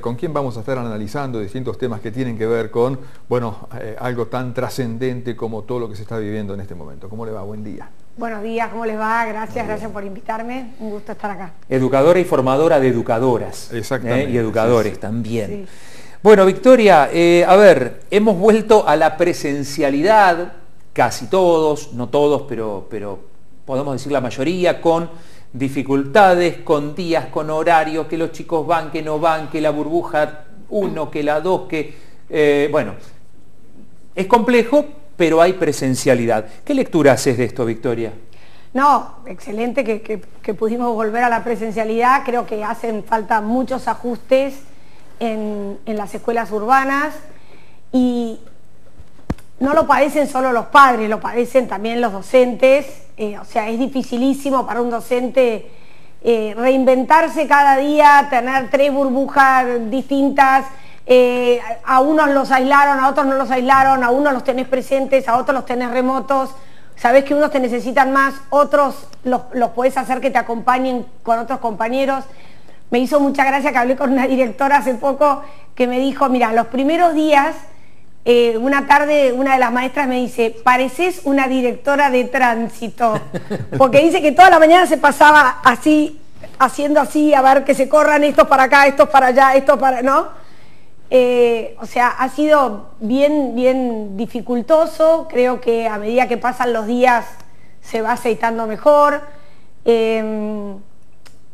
con quién vamos a estar analizando distintos temas que tienen que ver con, bueno, eh, algo tan trascendente como todo lo que se está viviendo en este momento. ¿Cómo le va? Buen día. Buenos días, ¿cómo les va? Gracias, gracias por invitarme. Un gusto estar acá. Educadora y formadora de educadoras. Exactamente. ¿eh? Y educadores también. Bueno, Victoria, eh, a ver, hemos vuelto a la presencialidad, casi todos, no todos, pero, pero podemos decir la mayoría, con dificultades, con días, con horarios, que los chicos van, que no van, que la burbuja uno, que la dos, que... Eh, bueno, es complejo, pero hay presencialidad. ¿Qué lectura haces de esto, Victoria? No, excelente que, pudimos volver a la presencialidad. Creo que hacen falta muchos ajustes en, en las escuelas urbanas y no lo padecen solo los padres, lo padecen también los docentes. Eh, o sea, es dificilísimo para un docente eh, reinventarse cada día, tener tres burbujas distintas, eh, a unos los aislaron, a otros no los aislaron, a unos los tenés presentes, a otros los tenés remotos, sabés que unos te necesitan más, otros los, los podés hacer que te acompañen con otros compañeros. Me hizo mucha gracia que hablé con una directora hace poco que me dijo, mira, los primeros días eh, una tarde una de las maestras me dice, pareces una directora de tránsito, porque dice que toda la mañana se pasaba así, haciendo así, a ver que se corran estos para acá, estos para allá, estos para... ¿no? Eh, o sea, ha sido bien, bien dificultoso, creo que a medida que pasan los días se va aceitando mejor. Em,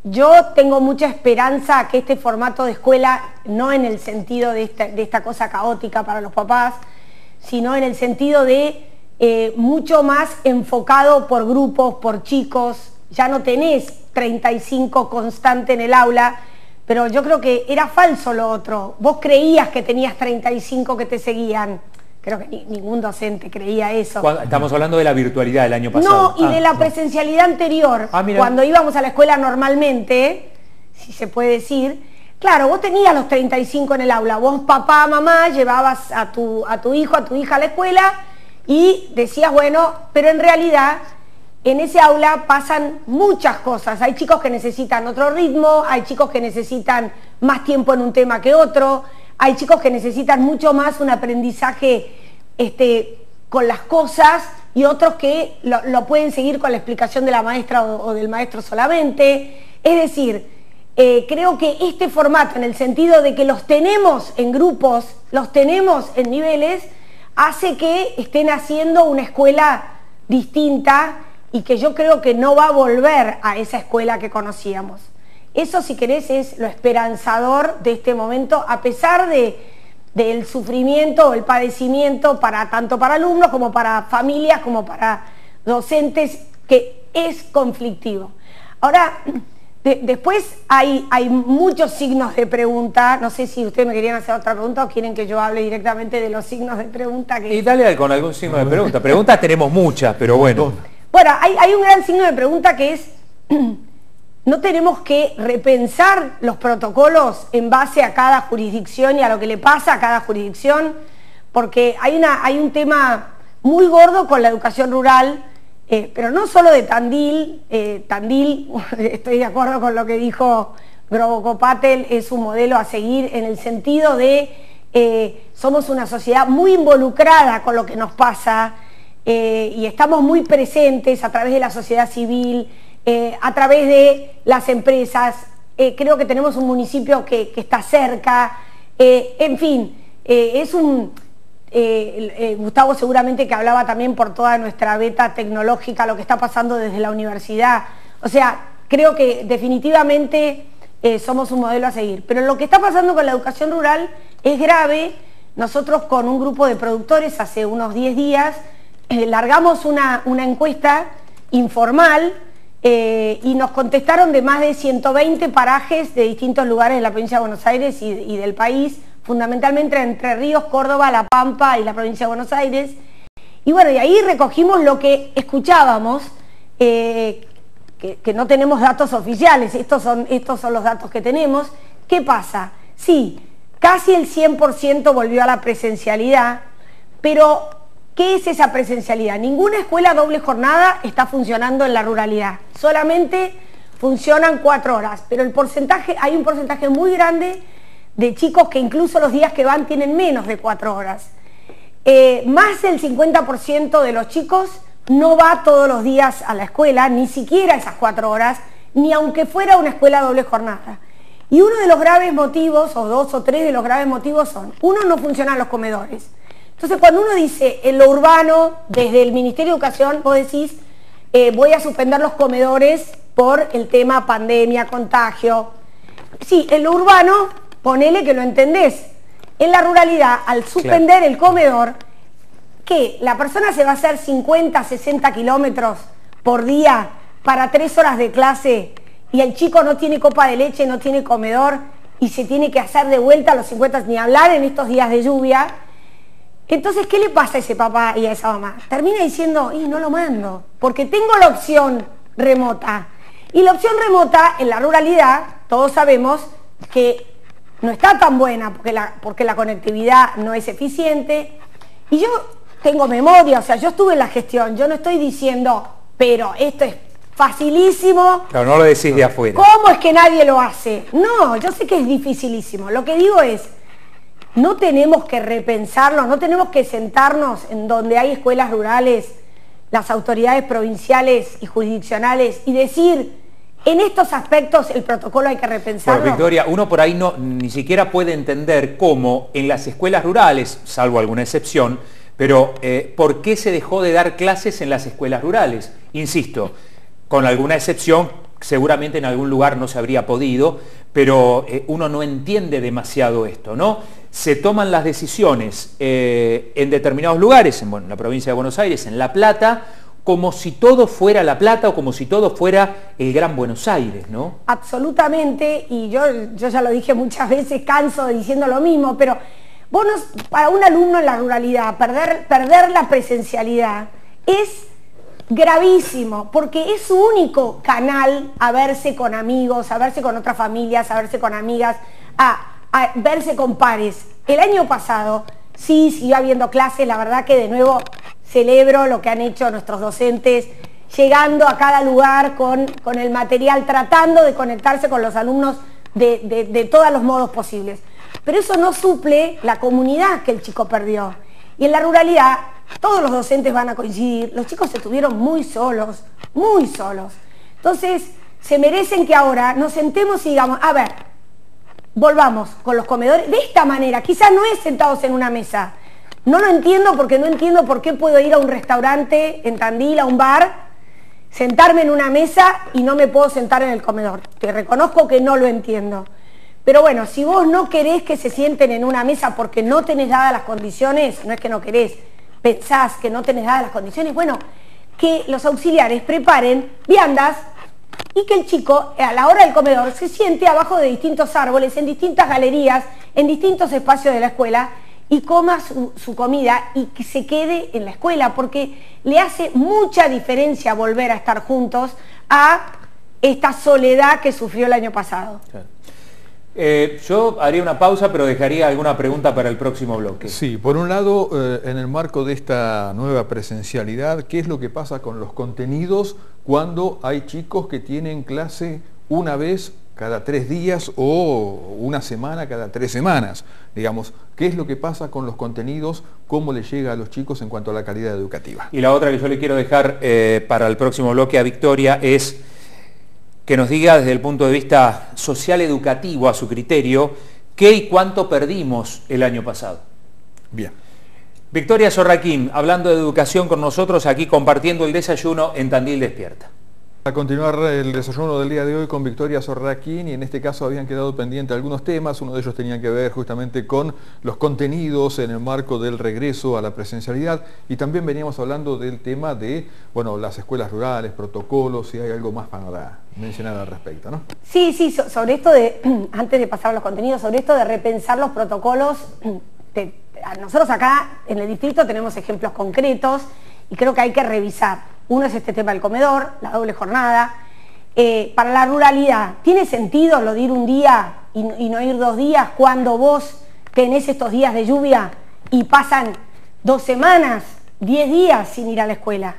yo tengo mucha esperanza que este formato de escuela, no en el sentido de esta, cosa caótica para los papás, sino en el sentido de eh, mucho más enfocado por grupos, por chicos. Ya no tenés 35 constante en el aula, pero yo creo que era falso lo otro. Vos creías que tenías 35 que te seguían creo que ningún docente creía eso. Estamos hablando de la virtualidad del año pasado. No, y de ah, la presencialidad anterior. Ah, cuando íbamos a la escuela normalmente, si se puede decir, claro, vos tenías los 35 en el aula, vos papá, mamá, llevabas a tu, a tu hijo, a tu hija a la escuela y decías, bueno, pero en realidad en ese aula pasan muchas cosas. Hay chicos que necesitan otro ritmo, hay chicos que necesitan más tiempo en un tema que otro, hay chicos que necesitan mucho más un aprendizaje este, con las cosas y otros que lo, pueden seguir con la explicación de la maestra o, del maestro solamente. Es decir, eh, creo que este formato, en el sentido de que los tenemos en grupos, los tenemos en niveles, hace que estén haciendo una escuela distinta y que yo creo que no va a volver a esa escuela que conocíamos. Eso, si querés, es lo esperanzador de este momento, a pesar de, del sufrimiento o el padecimiento para tanto para alumnos como para familias, como para docentes, que es conflictivo. Ahora, después hay, hay muchos signos de pregunta. No sé si ustedes me querían hacer otra pregunta o quieren que yo hable directamente de los signos de pregunta. Que... Y dale con algún signo de pregunta. Preguntas tenemos muchas, pero bueno. Bueno, hay, hay un gran signo de pregunta que es ¿No tenemos que repensar los protocolos en base a cada jurisdicción y a lo que le pasa a cada jurisdicción? Porque hay, un tema muy gordo con la educación rural, eh, pero no solo de Tandil, eh, Tandil, estoy de acuerdo con lo que dijo Grobo Patel, es un modelo a seguir en el sentido de eh, somos una sociedad muy involucrada con lo que nos pasa y estamos muy presentes a través de la sociedad civil, eh, a través de las empresas. Eh, creo que tenemos un municipio que, está cerca. Eh, en fin, es un... Gustavo seguramente que hablaba también por toda nuestra beta tecnológica, lo que está pasando desde la universidad. O sea, creo que definitivamente somos un modelo a seguir. Pero lo que está pasando con la educación rural es grave. Nosotros con un grupo de productores hace unos 10 días largamos una, una encuesta informal eh, y nos contestaron de más de 120 parajes de distintos lugares de la provincia de Buenos Aires y, del país, fundamentalmente entre Ríos, Córdoba, La Pampa y la provincia de Buenos Aires. Y bueno, y ahí recogimos lo que escuchábamos, eh, que, no tenemos datos oficiales, estos son, estos son los datos que tenemos. ¿Qué pasa? Sí, casi el 100% volvió a la presencialidad, pero ¿Qué es esa presencialidad? Ninguna escuela doble jornada está funcionando en la ruralidad. Solamente funcionan cuatro horas, pero el porcentaje, hay un porcentaje muy grande de chicos que incluso los días que van tienen menos de cuatro horas. Eh, más del 50% de los chicos no va todos los días a la escuela, ni siquiera esas cuatro horas, ni aunque fuera una escuela doble jornada. Y uno de los graves motivos, o dos o tres de los graves motivos son, uno, no funcionan los comedores. Entonces, cuando uno dice en lo urbano, desde el Ministerio de Educación, vos decís, eh, voy a suspender los comedores por el tema pandemia, contagio. Sí, en lo urbano, ponele que lo entendés. En la ruralidad, al suspender el comedor, que la persona se va a hacer 50, 60 kilómetros por día para tres horas de clase y el chico no tiene copa de leche, no tiene comedor y se tiene que hacer de vuelta a los 50, ni hablar en estos días de lluvia. Entonces, ¿qué le pasa a ese papá y a esa mamá? Termina diciendo, y no lo mando, porque tengo la opción remota. Y la opción remota en la ruralidad, todos sabemos que no está tan buena porque la, porque la conectividad no es eficiente. Y yo tengo memoria, o sea, yo estuve en la gestión, yo no estoy diciendo, pero esto es facilísimo. Claro, no lo decís de afuera. ¿Cómo es que nadie lo hace? No, yo sé que es dificilísimo. Lo que digo es, no tenemos que repensarlo, no tenemos que sentarnos en donde hay escuelas rurales, las autoridades provinciales y jurisdiccionales y decir, en estos aspectos el protocolo hay que repensarlo. Bueno, Victoria, uno por ahí no, ni siquiera puede entender cómo en las escuelas rurales, salvo alguna excepción, pero eh, ¿por qué se dejó de dar clases en las escuelas rurales? Insisto, con alguna excepción, seguramente en algún lugar no se habría podido, pero eh, uno no entiende demasiado esto, ¿no? Se toman las decisiones eh, en determinados lugares, en, la provincia de Buenos Aires, en La Plata, como si todo fuera La Plata o como si todo fuera el Gran Buenos Aires, ¿no? Absolutamente, y yo, yo ya lo dije muchas veces, canso diciendo lo mismo, pero vos para un alumno en la ruralidad, perder, perder la presencialidad es gravísimo, porque es su único canal a verse con amigos, a verse con otras familias, a verse con amigas, a, verse con pares. El año pasado sí siguió habiendo clases, la verdad que de nuevo celebro lo que han hecho nuestros docentes, llegando a cada lugar con, con el material, tratando de conectarse con los alumnos de, de todos los modos posibles. Pero eso no suple la comunidad que el chico perdió. Y en la ruralidad todos los docentes van a coincidir, los chicos estuvieron muy solos, muy solos. Entonces, se merecen que ahora nos sentemos y digamos, a ver, volvamos con los comedores de esta manera, quizás no es sentados en una mesa. No lo entiendo porque no entiendo por qué puedo ir a un restaurante en Tandil, a un bar, sentarme en una mesa y no me puedo sentar en el comedor. Te reconozco que no lo entiendo. Pero bueno, si vos no querés que se sienten en una mesa porque no tenés dadas las condiciones, no es que no querés, pensás que no tenés dadas las condiciones, bueno, que los auxiliares preparen viandas y que el chico a la hora del comedor se siente abajo de distintos árboles, en distintas galerías, en distintos espacios de la escuela y coma su, comida y que se quede en la escuela, porque le hace mucha diferencia volver a estar juntos a esta soledad que sufrió el año pasado. Eh, yo haría una pausa, pero dejaría alguna pregunta para el próximo bloque. Sí, por un lado, eh, en el marco de esta nueva presencialidad, ¿qué es lo que pasa con los contenidos cuando hay chicos que tienen clase una vez cada tres días o una semana cada tres semanas? Digamos, ¿qué es lo que pasa con los contenidos? ¿Cómo le llega a los chicos en cuanto a la calidad educativa? Y la otra que yo le quiero dejar eh, para el próximo bloque a Victoria es que nos diga desde el punto de vista social educativo a su criterio qué y cuánto perdimos el año pasado. Bien. Victoria Sorraquín, hablando de educación con nosotros aquí compartiendo el desayuno en Tandil Despierta. A continuar el desayuno del día de hoy con Victoria Sorraquín y en este caso habían quedado pendientes algunos temas, uno de ellos tenía que ver justamente con los contenidos en el marco del regreso a la presencialidad. Y también veníamos hablando del tema de, bueno, las escuelas rurales, protocolos, si hay algo más para mencionar al respecto, ¿no? Sí, sí, sobre esto de, antes de pasar a los contenidos, sobre esto de repensar los protocolos, nosotros acá en el distrito tenemos ejemplos concretos y creo que hay que revisar uno es este tema del comedor, la doble jornada. Eh, para la ruralidad, ¿tiene sentido lo de ir un día y, no ir dos días cuando vos tenés estos días de lluvia y pasan dos semanas, diez días sin ir a la escuela?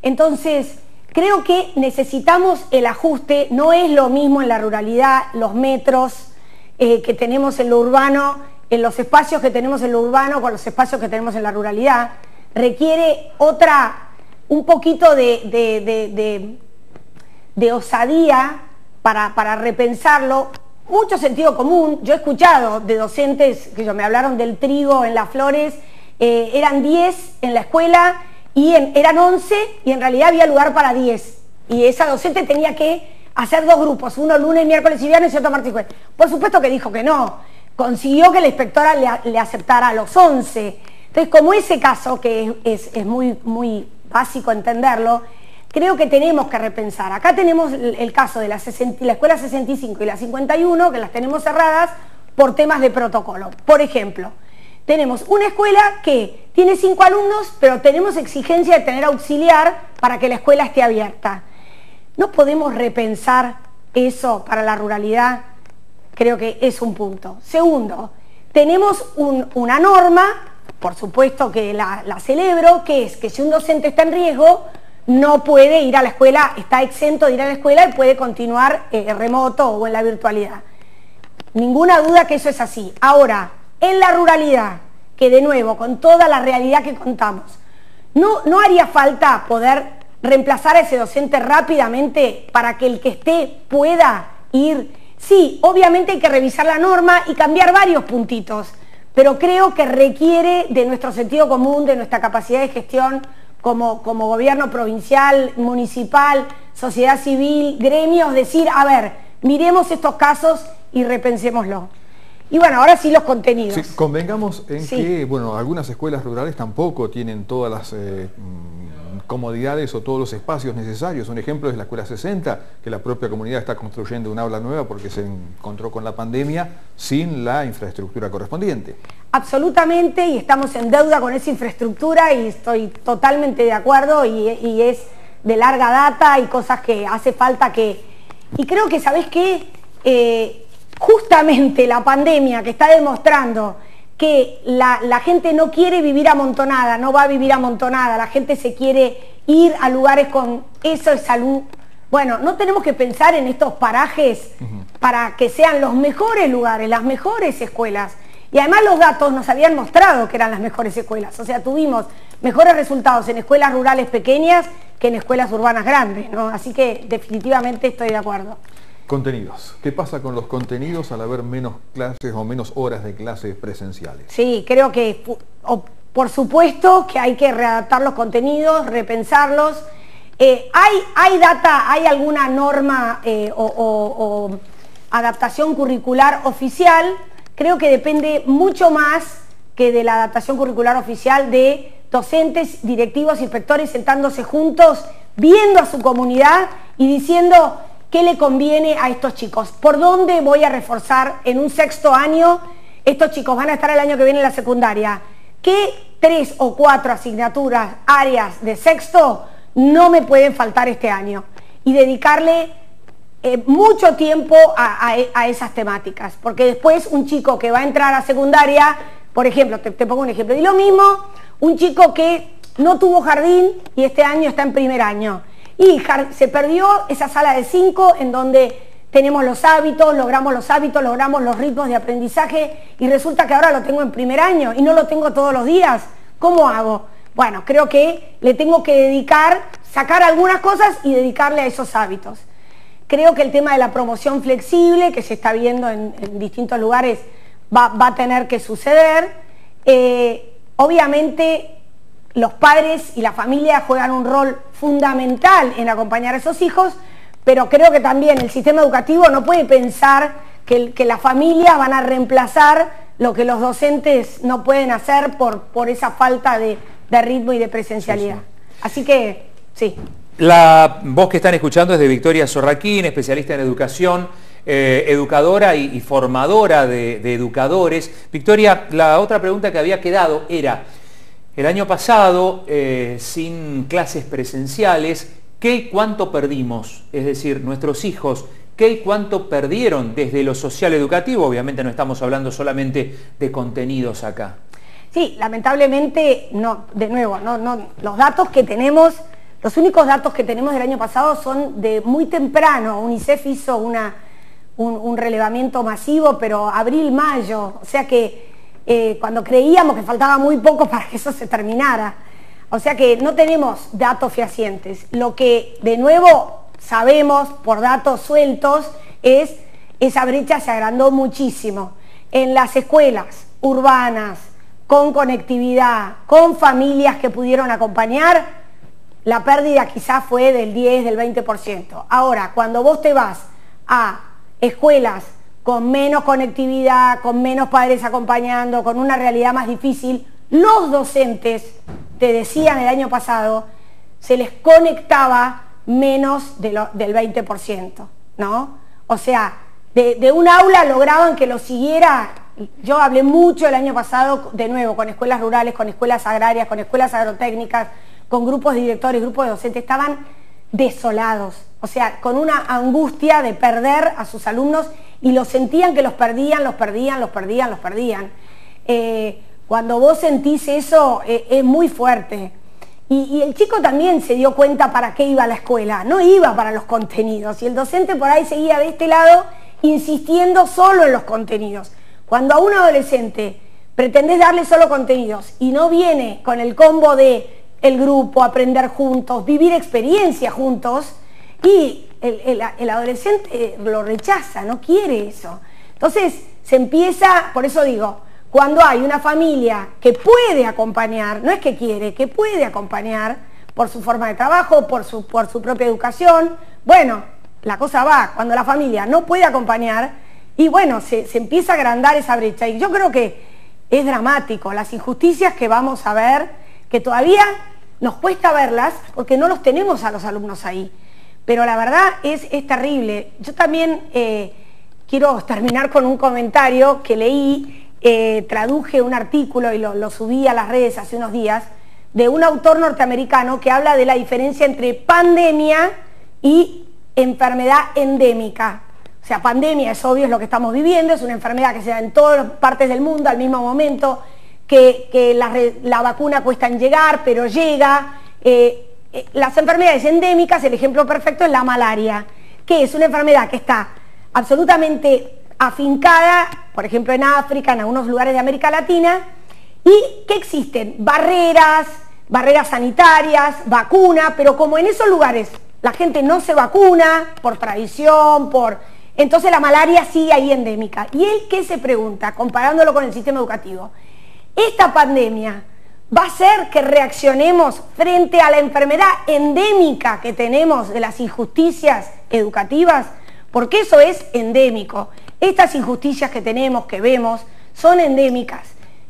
Entonces, creo que necesitamos el ajuste, no es lo mismo en la ruralidad, los metros, eh, que tenemos en lo urbano, en los espacios que tenemos en lo urbano con los espacios que tenemos en la ruralidad, requiere otra, un poquito de, de, osadía para, para, repensarlo, mucho sentido común. Yo he escuchado de docentes que me hablaron del trigo en las flores, eh, eran 10 en la escuela y eran 11 y en realidad había lugar para 10. Y esa docente tenía que hacer dos grupos, uno lunes, miércoles y viernes y otro martes y jueves. Por supuesto que dijo que no, consiguió que la inspectora le, aceptara a los 11. Entonces, como ese caso, que es, muy, muy básico entenderlo, creo que tenemos que repensar. Acá tenemos el, caso de la, la Escuela 65 y la 51, que las tenemos cerradas por temas de protocolo. Por ejemplo, tenemos una escuela que tiene cinco alumnos, pero tenemos exigencia de tener auxiliar para que la escuela esté abierta. ¿No podemos repensar eso para la ruralidad? Creo que es un punto. Segundo, tenemos una norma, por supuesto que la, celebro, que es que si un docente está en riesgo, no puede ir a la escuela, está exento de ir a la escuela y puede continuar eh, remoto o en la virtualidad. Ninguna duda que eso es así. Ahora, en la ruralidad, que de nuevo, con toda la realidad que contamos, no, no haría falta poder reemplazar a ese docente rápidamente para que el que esté pueda ir. Sí, obviamente hay que revisar la norma y cambiar varios puntitos, pero creo que requiere de nuestro sentido común, de nuestra capacidad de gestión como, como gobierno provincial, municipal, sociedad civil, gremios, decir, a ver, miremos estos casos y repensémoslo. Y bueno, ahora sí los contenidos. Sí, convengamos en que, bueno, algunas escuelas rurales tampoco tienen todas las eh, comodidades o todos los espacios necesarios. Un ejemplo es la Escuela 60, que la propia comunidad está construyendo una aula nueva porque se encontró con la pandemia sin la infraestructura correspondiente. Absolutamente, y estamos en deuda con esa infraestructura y estoy totalmente de acuerdo y, es de larga data y cosas que hace falta que... Y creo que, ¿sabés qué? Eh, justamente la pandemia que está demostrando que la, gente no quiere vivir amontonada, no va a vivir amontonada, la gente se quiere ir a lugares con eso de salud. Bueno, no tenemos que pensar en estos parajes para que sean los mejores lugares, las mejores escuelas. Y además los datos nos habían mostrado que eran las mejores escuelas. O sea, tuvimos mejores resultados en escuelas rurales pequeñas que en escuelas urbanas grandes. ¿no? Así que definitivamente estoy de acuerdo. Contenidos. ¿Qué pasa con los contenidos al haber menos clases o menos horas de clases presenciales? Sí, creo que por supuesto que hay que readaptar los contenidos, repensarlos. Eh, ¿hay, ¿Hay data, hay alguna norma eh, o, adaptación curricular oficial? Creo que depende mucho más que de la adaptación curricular oficial de docentes, directivos, inspectores sentándose juntos, viendo a su comunidad y diciendo ¿Qué le conviene a estos chicos? ¿Por dónde voy a reforzar en un sexto año? Estos chicos van a estar el año que viene en la secundaria. ¿Qué tres o cuatro asignaturas, áreas de sexto no me pueden faltar este año? Y dedicarle eh, mucho tiempo a, esas temáticas. Porque después un chico que va a entrar a secundaria, por ejemplo, te pongo un ejemplo, y lo mismo, un chico que no tuvo jardín y este año está en primer año y se perdió esa sala de cinco en donde tenemos los hábitos, logramos los hábitos, logramos los ritmos de aprendizaje y resulta que ahora lo tengo en primer año y no lo tengo todos los días. ¿Cómo hago? Bueno, creo que le tengo que dedicar, sacar algunas cosas y dedicarle a esos hábitos. Creo que el tema de la promoción flexible, que se está viendo en, distintos lugares, va, a tener que suceder. Eh, obviamente los padres y la familia juegan un rol fundamental en acompañar a esos hijos, pero creo que también el sistema educativo no puede pensar que, que las familias van a reemplazar lo que los docentes no pueden hacer por, por esa falta de, ritmo y de presencialidad. Así que, sí. La voz que están escuchando es de Victoria Sorraquín, especialista en educación, eh, educadora y, formadora de, de, educadores. Victoria, la otra pregunta que había quedado era, el año pasado, eh, sin clases presenciales, ¿qué y cuánto perdimos? Es decir, nuestros hijos, ¿qué y cuánto perdieron desde lo social educativo? Obviamente no estamos hablando solamente de contenidos acá. Sí, lamentablemente, no, de nuevo, no, no, los datos que tenemos, los únicos datos que tenemos del año pasado son de muy temprano. UNICEF hizo una, un, relevamiento masivo, pero abril, mayo, o sea que eh, cuando creíamos que faltaba muy poco para que eso se terminara. O sea que no tenemos datos fehacientes. Lo que de nuevo sabemos por datos sueltos es esa brecha se agrandó muchísimo. En las escuelas urbanas, con conectividad, con familias que pudieron acompañar, la pérdida quizás fue del 10, del 20%. Ahora, cuando vos te vas a escuelas con menos conectividad, con menos padres acompañando, con una realidad más difícil, los docentes, te decían el año pasado, se les conectaba menos del 20%, ¿no? O sea, de, de un aula lograban que lo siguiera, yo hablé mucho el año pasado, de nuevo, con escuelas rurales, con escuelas agrarias, con escuelas agrotécnicas, con grupos de directores, grupos de docentes, estaban desolados, o sea, con una angustia de perder a sus alumnos y lo sentían que los perdían, los perdían, los perdían, los perdían. Eh, cuando vos sentís eso eh, es muy fuerte. Y, el chico también se dio cuenta para qué iba a la escuela, no iba para los contenidos. Y el docente por ahí seguía de este lado insistiendo solo en los contenidos. Cuando a un adolescente pretendés darle solo contenidos y no viene con el combo de el grupo, aprender juntos, vivir experiencia juntos, y el, adolescente lo rechaza, no quiere eso. Entonces se empieza, por eso digo, cuando hay una familia que puede acompañar, no es que quiere, que puede acompañar por su forma de trabajo, por su, por su propia educación, bueno, la cosa va, cuando la familia no puede acompañar, y bueno, se, se empieza a agrandar esa brecha. Y yo creo que es dramático, las injusticias que vamos a ver, que todavía nos cuesta verlas porque no los tenemos a los alumnos ahí. Pero la verdad es, es terrible. Yo también eh, quiero terminar con un comentario que leí, eh, traduje un artículo y lo, subí a las redes hace unos días, de un autor norteamericano que habla de la diferencia entre pandemia y enfermedad endémica. O sea, pandemia es obvio, es lo que estamos viviendo, es una enfermedad que se da en todas partes del mundo al mismo momento, que, la, vacuna cuesta en llegar, pero llega. Eh, las enfermedades endémicas, el ejemplo perfecto es la malaria, que es una enfermedad que está absolutamente afincada, por ejemplo en África, en algunos lugares de América Latina, y que existen barreras, barreras sanitarias, vacuna, pero como en esos lugares la gente no se vacuna por tradición, por... Entonces la malaria sigue ahí endémica. ¿Y él qué se pregunta, comparándolo con el sistema educativo? esta pandemia va a hacer que reaccionemos frente a la enfermedad endémica que tenemos de las injusticias educativas, porque eso es endémico. Estas injusticias que tenemos, que vemos, son endémicas.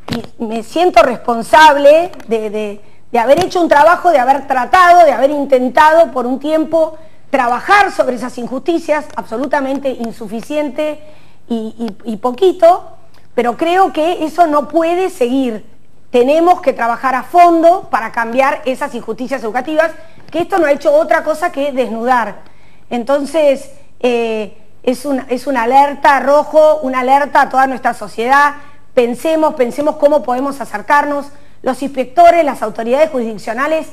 Y me siento responsable de, haber hecho un trabajo, de haber tratado, de haber intentado por un tiempo trabajar sobre esas injusticias, absolutamente insuficiente y poquito, pero creo que eso no puede seguir. Tenemos que trabajar a fondo para cambiar esas injusticias educativas, que esto no ha hecho otra cosa que desnudar. Entonces, eh, es, es una alerta rojo, una alerta a toda nuestra sociedad. Pensemos, pensemos cómo podemos acercarnos. Los inspectores, las autoridades jurisdiccionales,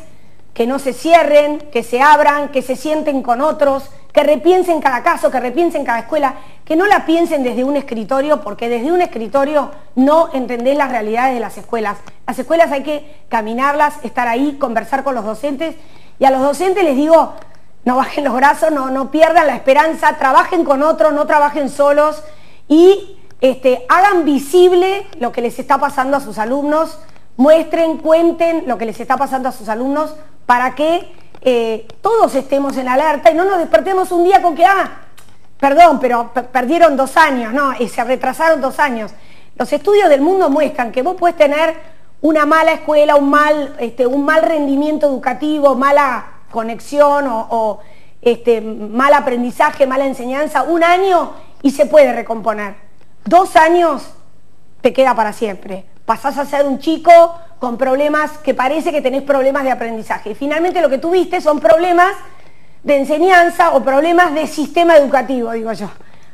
que no se cierren, que se abran, que se sienten con otros, que repiensen cada caso, que repiensen cada escuela, que no la piensen desde un escritorio, porque desde un escritorio no entendés las realidades de las escuelas. Las escuelas hay que caminarlas, estar ahí, conversar con los docentes, y a los docentes les digo, no bajen los brazos, no, no pierdan la esperanza, trabajen con otros, no trabajen solos, y este, hagan visible lo que les está pasando a sus alumnos, muestren, cuenten lo que les está pasando a sus alumnos, para que eh, todos estemos en alerta y no nos despertemos un día con que, ah, perdón, pero perdieron dos años, no, y se retrasaron dos años. Los estudios del mundo muestran que vos puedes tener una mala escuela, un mal, este, un mal rendimiento educativo, mala conexión o, este, mal aprendizaje, mala enseñanza, un año y se puede recomponer. Dos años te queda para siempre. Pasás a ser un chico con problemas que parece que tenés problemas de aprendizaje. Y finalmente lo que tuviste son problemas de enseñanza o problemas de sistema educativo, digo yo.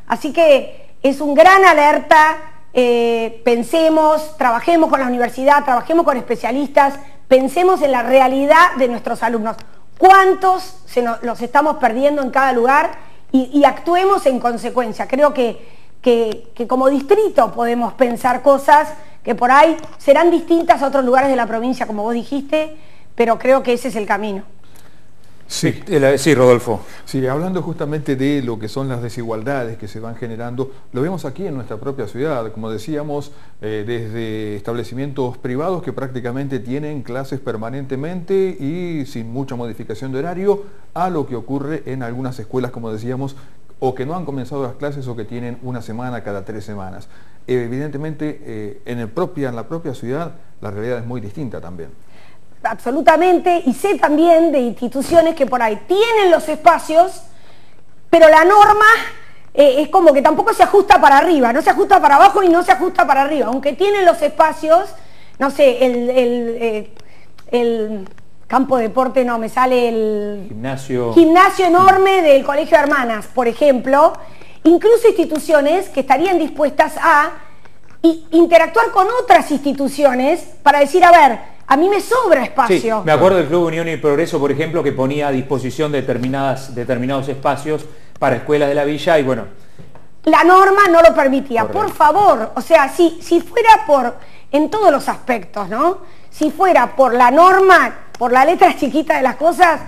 Así que es un gran alerta, eh, pensemos, trabajemos con la universidad, trabajemos con especialistas, pensemos en la realidad de nuestros alumnos. ¿Cuántos se los estamos perdiendo en cada lugar? y, actuemos en consecuencia. Creo que, que, como distrito podemos pensar cosas que por ahí serán distintas a otros lugares de la provincia, como vos dijiste, pero creo que ese es el camino. Sí. sí, Rodolfo. Sí, hablando justamente de lo que son las desigualdades que se van generando, lo vemos aquí en nuestra propia ciudad, como decíamos, eh, desde establecimientos privados que prácticamente tienen clases permanentemente y sin mucha modificación de horario, a lo que ocurre en algunas escuelas, como decíamos, o que no han comenzado las clases o que tienen una semana cada tres semanas. evidentemente, eh, en, el propia, en la propia ciudad, la realidad es muy distinta también absolutamente, y sé también de instituciones que por ahí tienen los espacios, pero la norma eh, es como que tampoco se ajusta para arriba, no se ajusta para abajo y no se ajusta para arriba, aunque tienen los espacios, no sé, el, el, eh, campo de deporte, no, me sale el gimnasio, gimnasio enorme del Colegio de Hermanas, por ejemplo, incluso instituciones que estarían dispuestas a interactuar con otras instituciones para decir, a ver, a mí me sobra espacio. me acuerdo del Club Unión y Progreso, por ejemplo, que ponía a disposición determinadas, determinados espacios para escuelas de la villa y bueno. La norma no lo permitía. Por favor, o sea, si, si fuera por, en todos los aspectos, ¿no? Si fuera por la norma, por la letra chiquita de las cosas,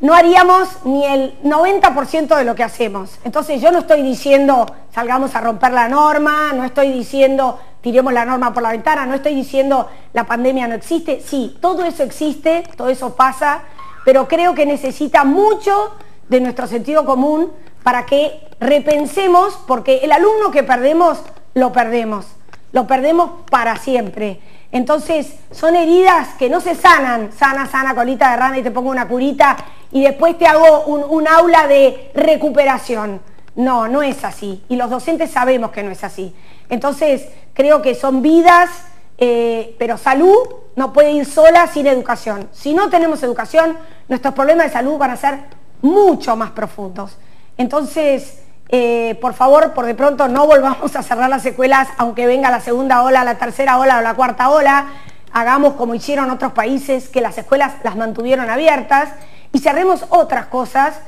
no haríamos ni el 90% de lo que hacemos. Entonces yo no estoy diciendo salgamos a romper la norma, no estoy diciendo tiremos la norma por la ventana, no estoy diciendo la pandemia no existe, sí, todo eso existe, todo eso pasa, pero creo que necesita mucho de nuestro sentido común para que repensemos, porque el alumno que perdemos, lo perdemos, lo perdemos para siempre. Entonces, son heridas que no se sanan, sana, sana, colita de rana y te pongo una curita y después te hago un, un aula de recuperación. No, no es así. Y los docentes sabemos que no es así. Entonces, creo que son vidas, eh, pero salud no puede ir sola sin educación. Si no tenemos educación, nuestros problemas de salud van a ser mucho más profundos. Entonces, eh, por favor, por de pronto no volvamos a cerrar las escuelas, aunque venga la segunda ola, la tercera ola o la cuarta ola. Hagamos como hicieron otros países, que las escuelas las mantuvieron abiertas y cerremos otras cosas,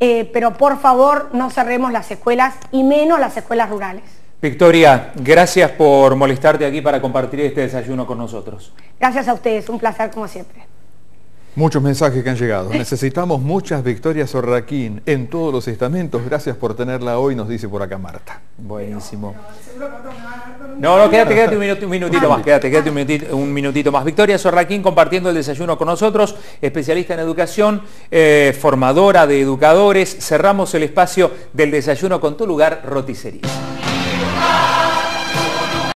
eh, pero por favor no cerremos las escuelas y menos las escuelas rurales. Victoria, gracias por molestarte aquí para compartir este desayuno con nosotros. Gracias a ustedes, un placer como siempre. Muchos mensajes que han llegado. Necesitamos muchas victorias Sorraquín en todos los estamentos. Gracias por tenerla hoy, nos dice por acá Marta. Buenísimo. No, no, quédate, quédate un, minutito, más, quédate, quédate un minutito, más. Victoria Sorraquín compartiendo el desayuno con nosotros, especialista en educación, eh, formadora de educadores. Cerramos el espacio del desayuno con tu lugar, roticería.